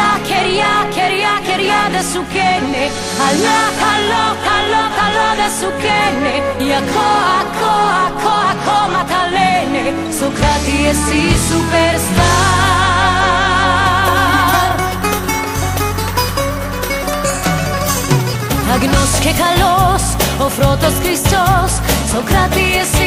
κεριά, κεριά, κεριά, κεριά δεν σου καίνε. Αλλά καλό, καλό, καλό δεν σου καίνε. Ή ακό, ακό, ακό, ακόμα τα λένε. Σοκράτη εσύ superstar. Αγνός και καλός, ο Φρότος Χριστός. Σοκράτη εσύ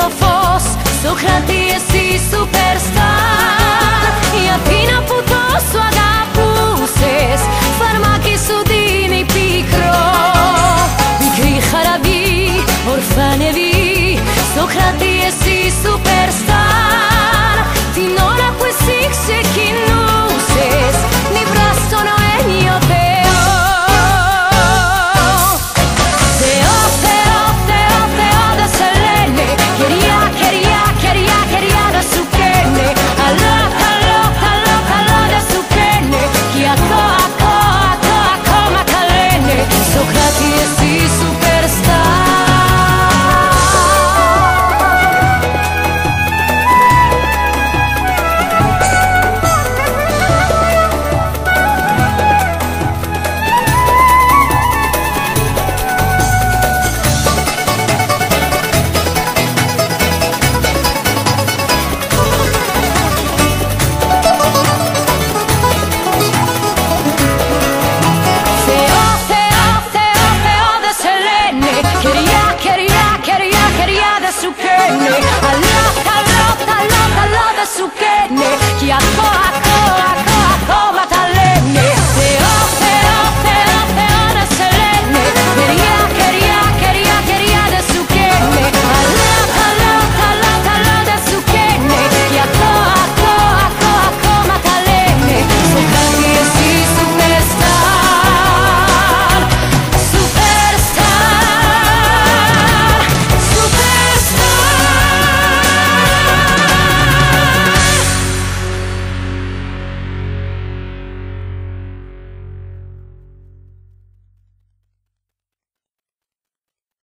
το φως Στο κρατεί εσύ superstar. Η Αθήνα που τόσο αγάπη.